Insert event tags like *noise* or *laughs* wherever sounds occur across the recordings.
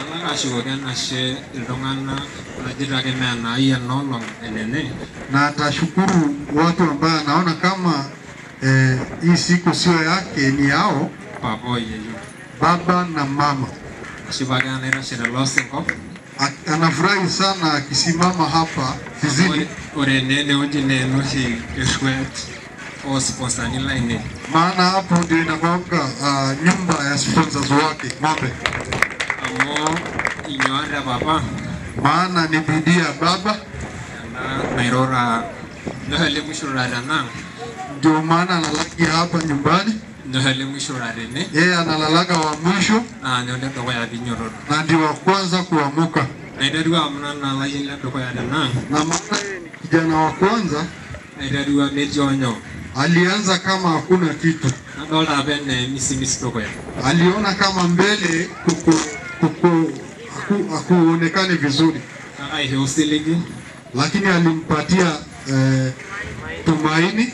Alaka ashukoki enashe iltung'anak lajito ake enene. Na atashukuru watu ambaye anaona kama eh, hii siku sio yake, ni yao. Baba na mama. Ake enaitashe tele Anafurahi sana akisimama hapa Fizini. Ore- enewueji naa enoshi maana hapo ndio inakuanga uh, nyumba ya sponsors wake ng'ombe, maana ni bidii ya baba, ndio maana analaki hapa nyumbani. Yeye analalaga wa mwisho. Piinyototo. na ndio wa kwanza kuamuka, na maana kijana wa kwanza, alianza kama hakuna kitu. Aliona kama mbele kuku, hakuonekani vizuri, aisho osiligi lakini alimpatia eh, tumaini,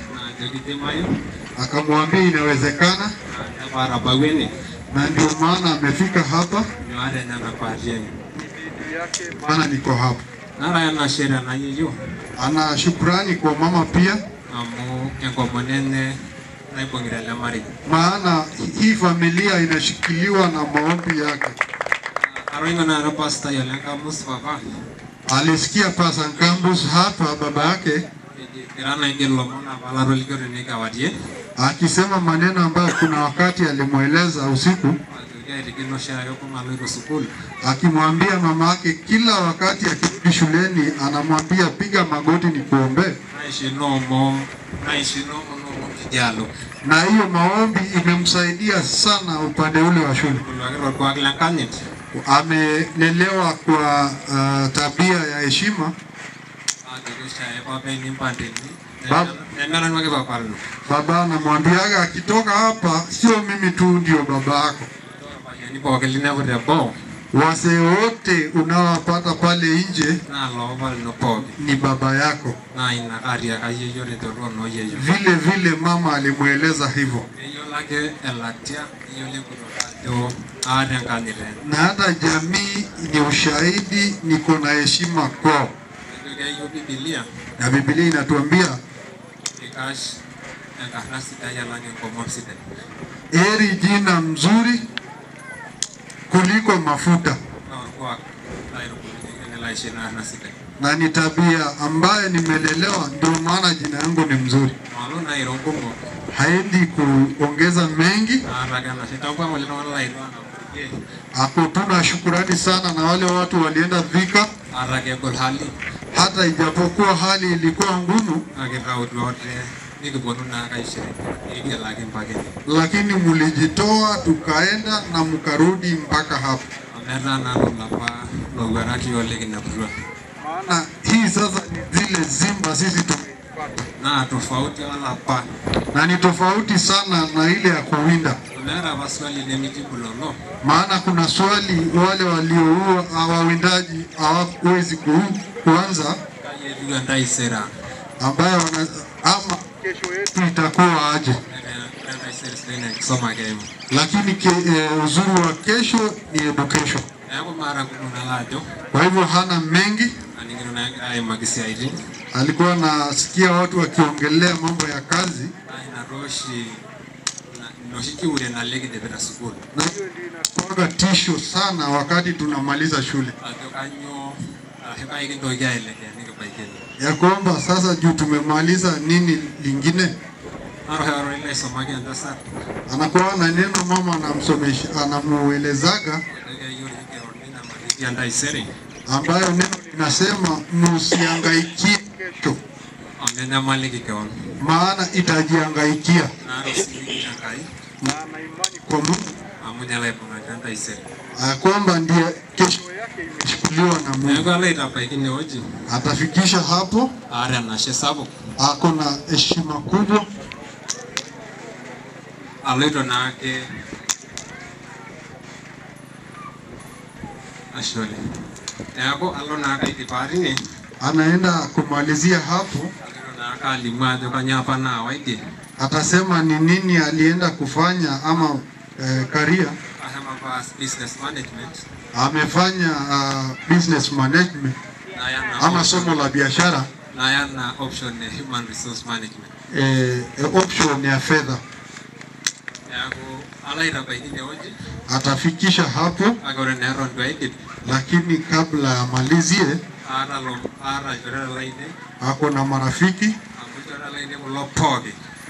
akamwambia inawezekana, na ndio maana amefika hapa, maana niko hapa. Ana shukrani kwa mama pia, maana hii familia inashikiliwa na maombi yake. Pastor Alisikia Pasa Nkambus hapa baba yake. Akisema maneno ambayo kuna wakati alimweleza usiku. Akimwambia mama yake kila wakati akirudi shuleni anamwambia piga magoti ni kuombe na hiyo maombi imemsaidia sana upande ule wa shule. Amelelewa kwa uh, tabia ya heshima. Baba anamwambiaga akitoka hapa, sio mimi tu ndio baba yako, wazee wote unaowapata pale nje ni baba yako. Vile vile mama alimweleza hivyo, na hata jamii ni ushahidi, niko na heshima kwao. na Biblia inatuambia ikash enkarna sidai alang enkomom sidai heri jina mzuri kuliko mafuta, sidai na ni tabia ambayo nimelelewa, ndio maana jina yangu ni mzuri. Haendi kuongeza mengi, hapo. namurie ako tuna shukurani sana na wale watu walienda Thika, kegol hali. Hata ijapokuwa hali ilikuwa ngumu, lakini mulijitoa, tukaenda na mkarudi mpaka hapa. Maana hii sasa ni zile zimba sisi tumeipata. Na tofauti wala hapana, na ni tofauti sana na ile ya kuwinda. maana kuna swali wale walioua wawindaji hawawezi kuanza, ambayo wana, ama kesho yetu itakuwa aje, lakini ke, e, uzuri wa kesho ni education. Kwa hivyo hana mengi, alikuwa anasikia watu wakiongelea mambo ya kazi, na hiyo ndio inakuwaga tisho sana wakati tunamaliza shule, ene ya kwamba sasa juu tumemaliza nini lingine, anakuwa na neno mama anamsomesha anamuelezaga ambayo neno linasema msihangaikie kesho, maana itajihangaikia. naaro siligi Na imani kwa Mungu. Kwamba ndiye kesho yake imechukuliwa na Mungu, atafikisha hapo. Ako na heshima kubwa, aloito naake ashe neeku alo naake aitipaa tine anaenda kumalizia hapo, naake alimu ajo kanyoo apa naawaidie atasema ni nini alienda kufanya ama eh, karia business management. Amefanya uh, business management ama somo la biashara. Na yana option ya human resource management. Eh, eh, option ya fedha atafikisha hapo, lakini kabla amalizie, ako na marafiki.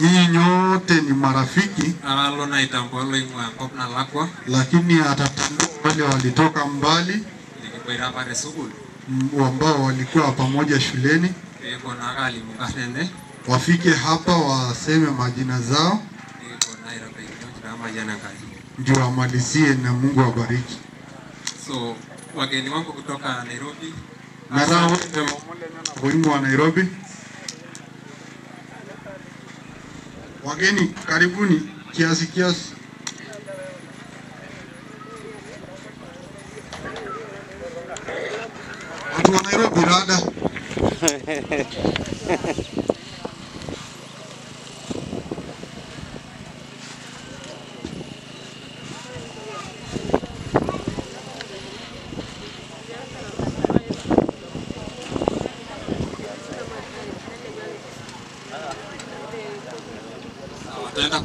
Nyinyi nyote ni marafiki, lakini atatambua wale walitoka mbali nikiboita apa te sukuul m- ambao walikuwa pamoja shuleni, wafike hapa waseme majina zao, aitabaikine kazi, ndio amalizie na Mungu awabariki. so wageni wangu kutoka Nairobi na asante. wote wa Nairobi, wageni karibuni kiasi kiasi. Watu wa Nairobi rada.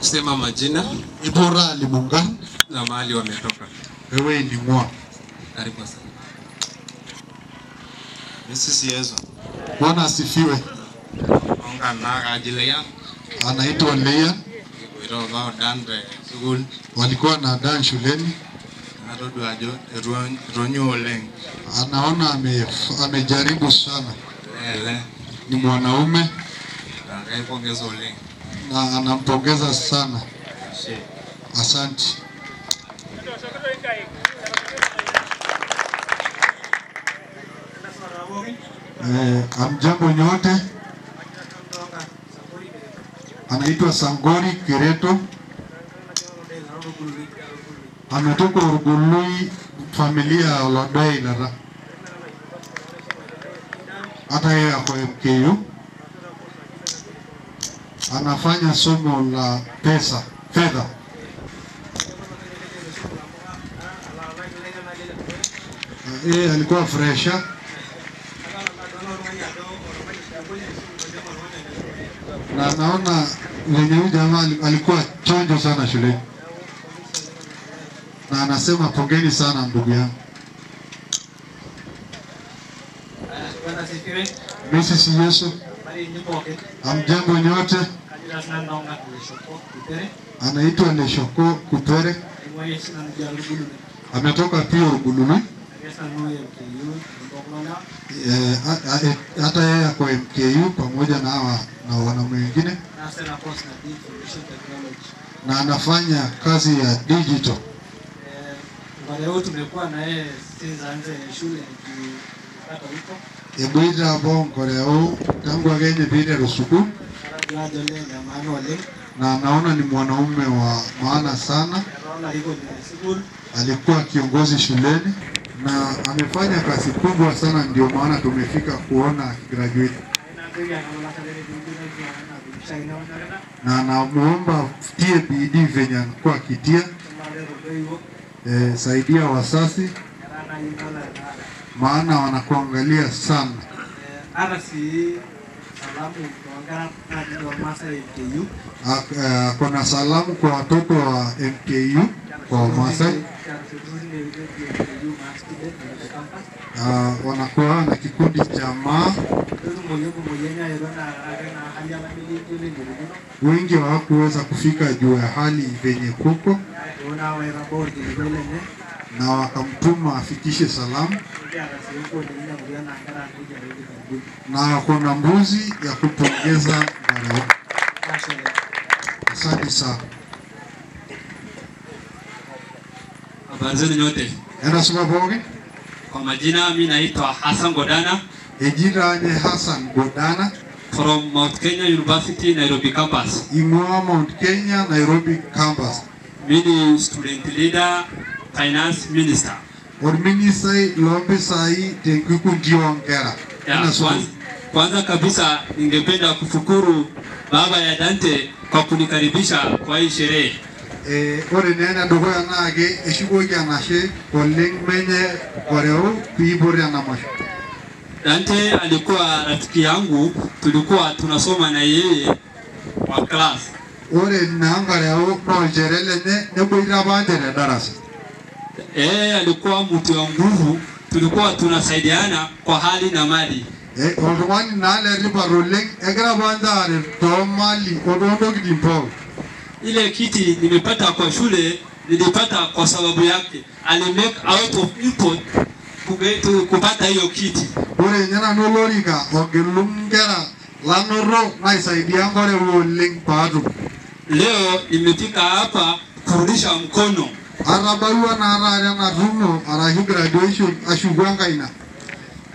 Kusema majina Ibora Limunga na mahali wametoka. wewe ni mwa. Karibu sana. Mrs. Yesu, Bwana asifiwe. Onga ajili ya Anaitwa Leah, Ibora odan te walikuwa na Dan shuleni, Arudu ajo etonyo anaona ame, amejaribu sana, Ele. ni mwanaume oleng. Na anampongeza sana. Asante. Eh, amjambo nyote, anaitwa Sangori Kireto, ametoka Urugului, familia ya Olodoi Lara. Hata yeye ako MKU, anafanya somo la pesa, fedha. Yeye alikuwa fresha na naona mwenye huyu jamaa alikuwa chonjo sana shuleni, na anasema pongeni sana ndugu yangu. Mrs. Yesu, amjambo nyote, Anaitwa Neshoko Kupere, ametoka pia Uguluni. Eh, hata yeye ako MKU pamoja na hawa na wanaume wengine, Na anafanya kazi ya digital. Kwa leo tumekuwa na sinza shule bongo leo tangu agenye bide rusuku. Na naona ni mwanaume wa maana sana. Alikuwa kiongozi shuleni na amefanya kazi kubwa sana, ndio maana tumefika kuona akigraduate, Na namuomba tie bidii venye alikuwa akitia. E, saidia wasasi, maana wanakuangalia sana. Eh, Ara salamu kuangana na ndio masa KU. Ak- eh, Ako na salamu kwa watoto wa MKU kwa Wamasai. Uh, wanakuwa na kikundi cha maa, wengi hawakuweza kufika juu ya hali venye kuko, na wakamtuma afikishe salamu na kuna mbuzi ya kupongeza barua. Asante sana. Habari zenu nyote. Enda soma boge Kwa majina mimi naitwa Hassan Godana ejiranye Hassan Godana from Mount Kenya University Nairobi campus. ing'ua Mount Kenya Nairobi campus Mimi ni student leader, finance minister. Or minister tenkikundi sai tenguku Enda soma. kwanza, kwanza kabisa ningependa kushukuru baba ya Dante kwa kunikaribisha kwa hii sherehe. eh, ore naa ene dukuya naa ke eshukoki enashe oleng menye oreu piipot ena masho. Dante alikuwa rafiki yangu, tulikuwa tunasoma na yeye kwa class. Ore naa nkareu naa olchore lenye neboita apa ninche te darasa. Yeye alikuwa mtu wa nguvu, tulikuwa tunasaidiana kwa hali na mali. Eh, oltung'ani naa letipat oleng egira apa ninche aaret toomali otoontokitin pooki. Ile kiti nimepata kwa shule nilipata kwa sababu yake, ali make out of import kupata hiyo kiti. Ore ninye nanu olorika ogelu nkera lanoto naisaidia nkoreu oleng paatum. Leo nimefika hapa kurudisha mkono Atabalua naa taata na tumo arashu graduation ashuku enkaina.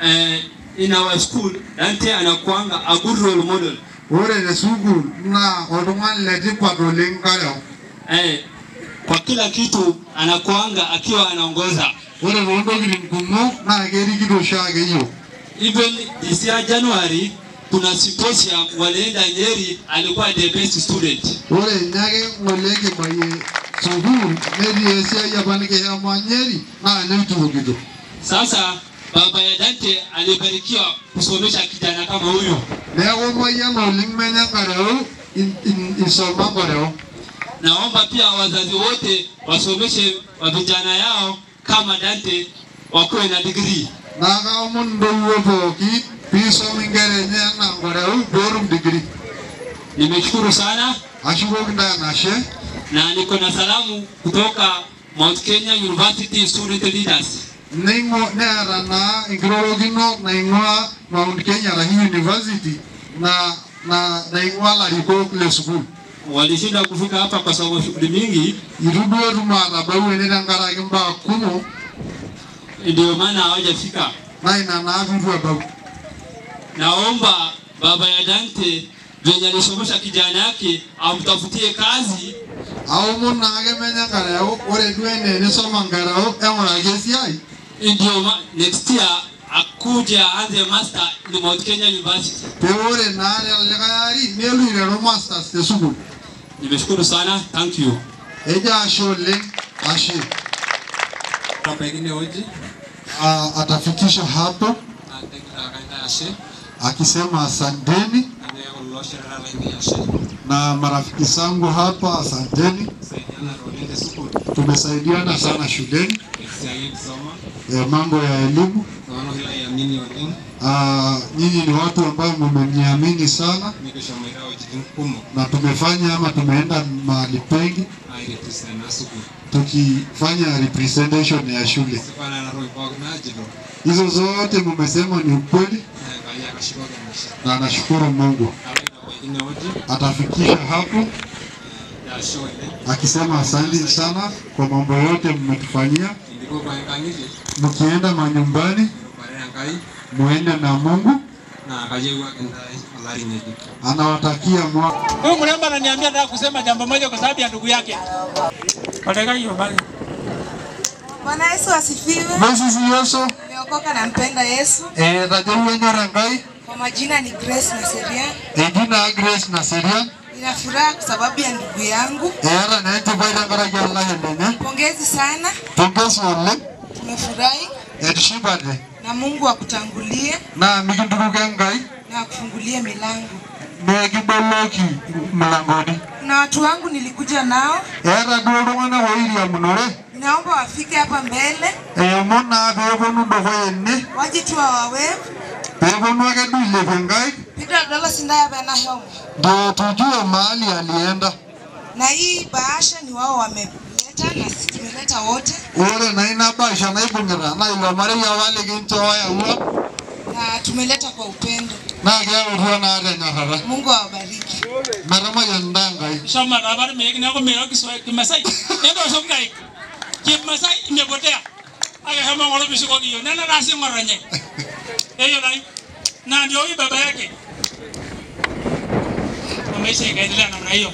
eh, in our school Dante anakuanga a good role model Ore te sukuul naa oltung'ani letipat oleng nkareu. eh, kwa kila kitu anakuanga akiwa anaongoza. Ore toontokitin kumok naa kerikito oshiake yiok. Even this year January kuna symposium walienda Nyeri, alikuwa the best student. Ore nyage ake ng'ole kibayie sukuul netii esiai apa nikishomo Nyeri naa neituukito. Sasa baba ya Dante alibarikiwa kusomesha kijana kama huyo, Neeku mayiolo oleng menye nkareu isoma nkareu. naomba pia wazazi wote wasomeshe wa vijana yao kama Dante wakuwe na degree. Naa kaomon intoiwuo pooki piisom inkera enye enaa nkareu pootum degree. Nimeshukuru sana Ashukoki ntae enashe. Na niko na salamu kutoka Mount Kenya University student leaders. Ningo nera na naa na ingwa Mount Kenya Rahi University na na na ingwa larikok kule sukuul. Walishinda kufika hapa kwa sababu shughuli mingi, irudwe duo etum atabau ngara kimba kuno. ndio maana hawajafika. Na ina na piitu ebau. Naomba baba ya Dante venye alisomesha kijana yake amtafutie kazi Aomon naake menye nkareu ore duo ene nisoma nkareu eng'uraki esiai ndio next year akuja aanze master ni Mount Kenya University. pee ore naa lelikae ari nelo aiteru masters te sukuul. Nimeshukuru sana, thank you. Ejo ashe oleng, ashe. Hapa ingine hoji atafikisha hapo akisema asanteni na marafiki zangu hapa, asanteni. Tumesaidiana sana shuleni. Ya eh, mambo ya elimu. Uh, nyinyi ni watu ambao mmeniamini sana. Na tumefanya ama tumeenda mahali pengi. Tukifanya representation ya shule. Hizo zote mumesema ni ukweli na nashukuru Mungu. Atafikisha hapo akisema asante sana kwa mambo yote mmetufanyia. Mkienda manyumbani muende na Mungu, anawatakia mwaka Huyu mrembo ananiambia nataka kusema jambo moja kwa sababu ya ndugu yake. Wataka. Bwana Yesu asifiwe. Moses Yesu Nimeokoka na mpenda Yesu. eh tajua nyora Enkai Kwa majina ni Grace Naseria. ejina Grace na Seria. Nina furaha kwa sababu ya ndugu yangu. eeta naa enchipai tenkaraki Allah lenye. Pongezi sana, Pongezi wale. tumefurahi etishipate na Mungu akutangulie naa mikintukuko Enkai na akufungulie milango. Mekibomoki mlangoni. Na watu wangu nilikuja nao, Eeta duo iltung'anak oiriamunore naomba wafike hapa mbele, eomon naa peeponu dukuya ene waje tu wawawe peeponu ake duo ilepie Enkai piga dola sindaya bena homo. ndio tujue mahali alienda. Na hii bahasha ni wao wameleta na sisi tumeleta wote, Ore na ina bahasha naibung'ita naa ilo marei apa likinchooyo ua na tumeleta kwa upendo. naa keyautua naa tenyorrata. Mungu awabariki. Metamayianita Enkai. Shamba na habari mimi ni yako mimi Kiswahili Kimasai. Kai. Kimasai imepotea. Aka kama ngoro bisiko hiyo. Nana rasi ngoranye. *laughs* eyo nai. Na ndio hii baba yake. Maisha ikaendelea namna hiyo.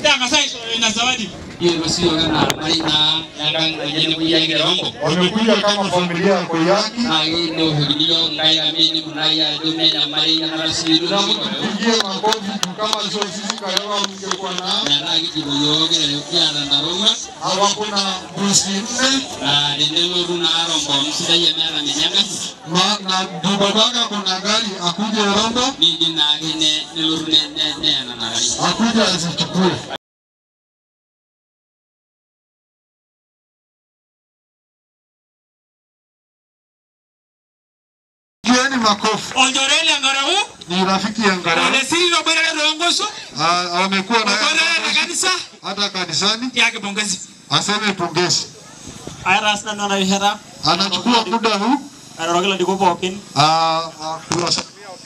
Ndio akasai na zawadi. Hiyo sio kana marina yakang kuja ile rombo Wamekuja kama familia ya Koyaki. Dume na marina na siru na mutu. Pigie makofi kama sio sisi kaleo mngekuwa na. Na rangi kidogo na kia na ndaruma hawapo na busi nne Na ndio kuna gari akuje Rombo Ni dina makofi. Onjorele angarau. Ni rafiki ya Ngara. Ole siri no bere rongoso. Ah, Wamekuwa na Onjorele na kanisa. hata kanisani, Yake pongezi. aseme pongezi. Airas na nana. Anachukua muda huu Anarogela diko pokin. ah,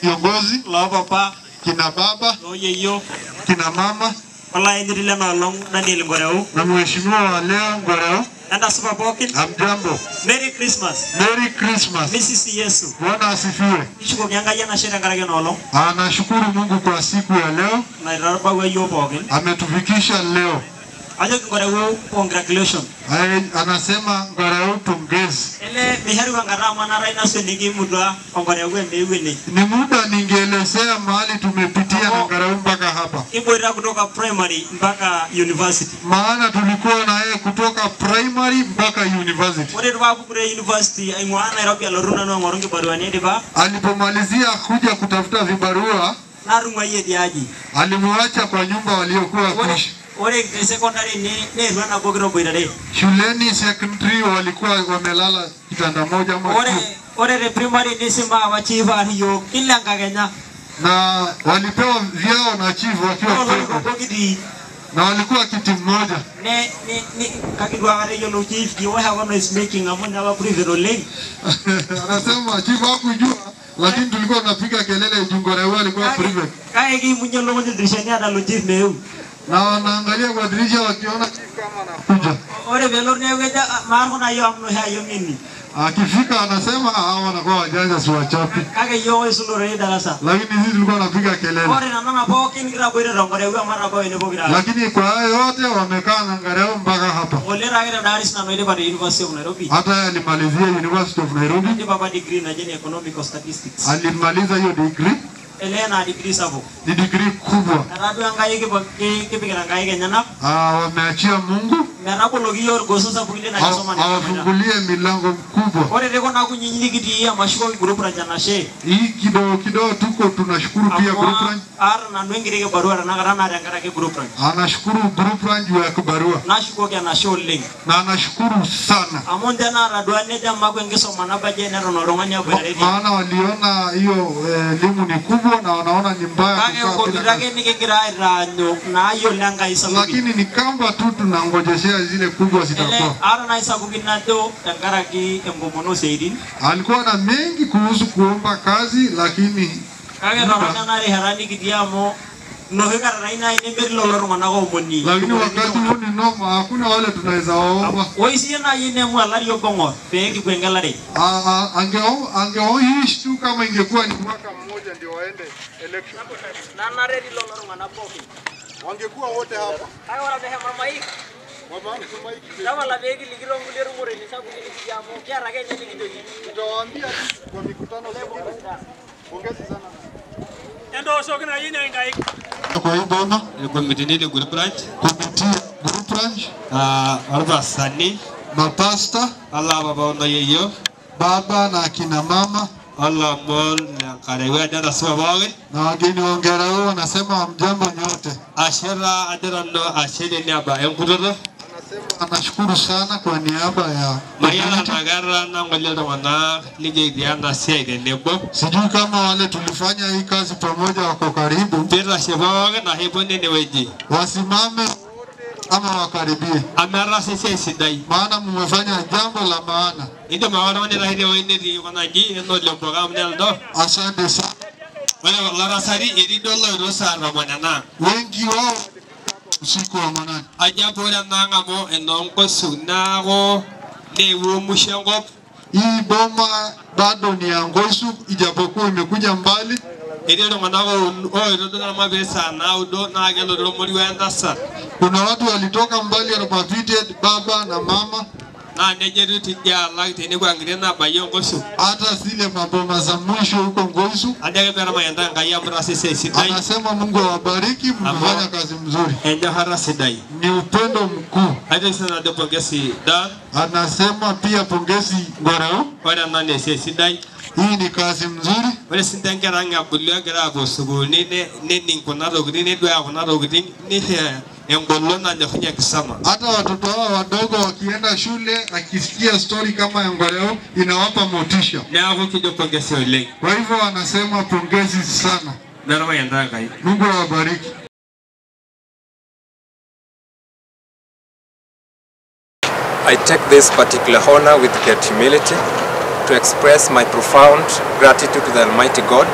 viongozi Lo papa. kina baba yeyio. kina mama Wala enyirile na olong Daniel Ngoreu. na mheshimiwa wa leo Ngoreo. Enda supa am jambo Merry Christmas. Merry Christmas. Mrs. Yesu. Bwana asifiwe. Nishuko miangalia na enashe tenkaraki ena olong. Anashukuru Mungu kwa siku ya leo, Naitabawua yiok pookin. ametufikisha leo. Ajoki Ngoreu congratulation Ai- Anasema. Ele Ngoreu emeu ene. Ni muda ningeelezea mahali tumepitia na ngarau mpaka hapa, ibora kutoka primary mpaka university. maana tulikuwa na yeye kutoka primary mpaka university. Ore tupapukure university aing'ua Nairobi aloruna no ngorongi barua ni diba Alipomalizia kuja kutafuta vibarua, narungwa yeye diaji alimwacha kwa nyumba waliokuwa kuishi. Ore secondary ne neetu enabo kitoboitare. Shuleni secondary walikuwa wamelala kitanda moja moja. Ore ore te primary nisima apa wachiva yiok kila enkakenya. na walipewa vyao na chief wakiwa na walikuwa kiti mmoja. ne ne ne kakidwakata yolo chief kiwosh apa noise making amu ninye apa private oleng. *laughs* Anasema chief hakujua, lakini tulikuwa tunapiga kelele juu Ngoreo alikuwa Kake private, kake kiimunye lukuny ildirishani adalu chief meu. Na wanaangalia kwa dirisha wakiona kama anakuja. Ayiok. Akifika anasema hao wanakuwa wajanja, si wachapi, lakini sisi tulikuwa tunapiga kelele. Lakini kwa hayo yote wamekaa na Ngoreo mpaka hapa. Hata alimalizia University of Nairobi, Ni baba degree na jeni economic statistics. alimaliza hiyo degree, Ele naa degree sapuk. ni degree kubwa. Etaa duo Enkai kipo- ki- kipikita Enkai enyenak Ah, wameachia Mungu awafungulie milango mkubwa. Hii kidogo kidogo tuko tunashukuru pia group ranch. aata nanu enkiti kibarua tenakata naa tenkaraki group ranch. Anashukuru group rang ya kibarua na anashukuru sana. Maana waliona hiyo eh, elimu ni kubwa na wanaona ni mbaya lakini ni kamba tu tunangojeshea zile kubwa zitakuwa. Alikuwa na mengi kuhusu kuomba kazi, lakini lakini wakati huu ni noma, hakuna wale tunaweza waomba. Angeoishi tu kama ingekuwa ni mwaka mmoja ndio waende election, wangekuwa wote hapa. Tapala pee kilikito nkulie rumoreni sapukin nikitii amu kiata ake nikijoki. Tutawaambia tu kwa mikutano Pongezi sana. Endooshoki nai ne Enkai. Kwa hii boma komitini le group branch Komiti group ranch, ah orpasani mapasta, ala baba ono yeyo baba na kina mama Allah bol le karewe dada suwa bawe na wageni wa wao wanasema mjambo nyote. ashera adara no ashele ni aba enkutoto Anashukuru sana kwa niaba ya mayala nagara na wana iltung'anak lijeitiana siai idenebo. Sijui kama wale tulifanya hii kazi pamoja wako karibu, pitashe na ashe nini weji. wasimame ama wakaribie, Amara sisi sidai maana mmefanya jambo la maana. Ndio maana wale oltung'ani aitai tewueji netii kuna ji enolempoka program neldo Asante sana. Wale duo loetuo saa tomon Wengi wao usiku wa manane. aja ore ngop Hii boma bado ni ya Ngoisu, ijapokuwa imekuja mbali, etii iltung'anak oitodolu mapiri naudo naa kelotito moruo entasat Kuna watu walitoka mbali Olmapitet, baba na mama, naa nejia etiu tidia alak tenepuo ankiti nabayie nkosu hata zile maboma za mwisho huko Ngoisu. ajo pera mayanda enkai amu itaasa esiai sidai Anasema Mungu awabariki, mmefanya kazi mzuri, enyorrata sidai ni upendo mkuu. aitoki sii najo pongesi da Anasema pia pongezi Ngoreo, ore ena naa esiai sidai hii ni kazi mzuri. ore sinche nkera ang ebulu egira aapuo sukuulini ne- nening kuna tokitin neduaya kuna tokitin nisho engolon nyakunya kisama. Hata watoto wao wadogo wakienda shule, akisikia stori kama yangoreo inawapa motisha. neeku kijo pongesi oleng Kwa hivyo wanasema pongezi sana, meramayanta enkai Mungu awabariki. I take this particular honor with great humility to express my profound gratitude to the Almighty God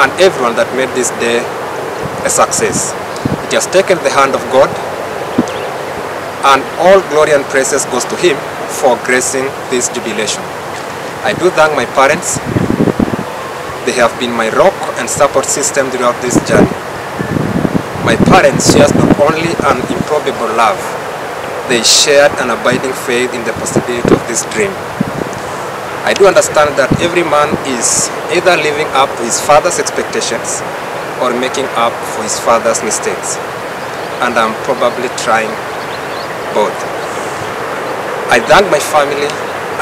and everyone that made this day a success. It has taken the hand of God and all glory and praises goes to Him for gracing this jubilation. I do thank my parents. They have been my rock and support system throughout this journey. My parents shared not only an improbable love, they shared an abiding faith in the possibility of this dream. I do understand that every man is either living up to his father's expectations or making up for his father's mistakes. And I'm probably trying both. I thank my family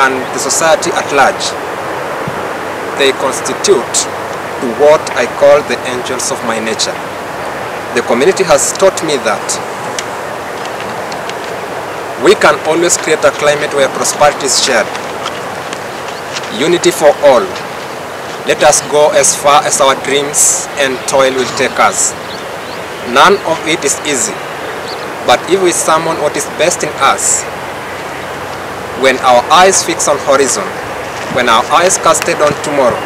and the society at large. They constitute what I call the angels of my nature. The community has taught me that we can always create a climate where prosperity is shared. Unity for all. Let us go as far as our dreams and toil will take us. None of it is easy. But if we summon what is best in us, when our eyes fix on horizon, when our eyes casted on tomorrow,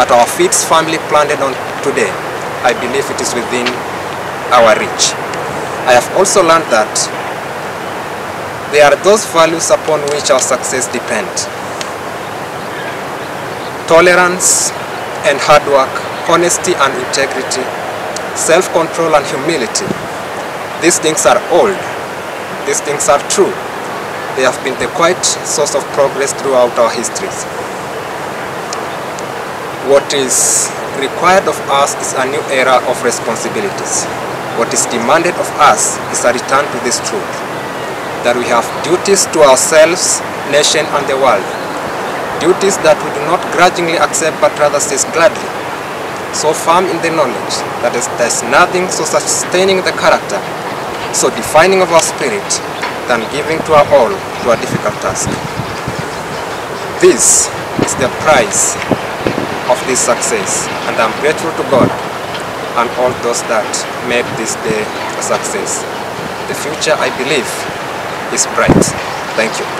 but our feet firmly planted on today, I believe it is within our reach. I have also learned that they are those values upon which our success depend. Tolerance and hard work, honesty and integrity, self-control and humility. These things are old. These things are true. They have been the quiet source of progress throughout our histories. What is required of us is a new era of responsibilities. What is demanded of us is a return to this truth that we have duties to ourselves, nation, and the world. Duties that we do not grudgingly accept but rather seize gladly. So firm in the knowledge that there is nothing so sustaining the character, so defining of our spirit, than giving to our all to a difficult task. This is the price of this success, and I'm grateful to God and all those that made this day a success. The future, I believe, is bright. Thank you.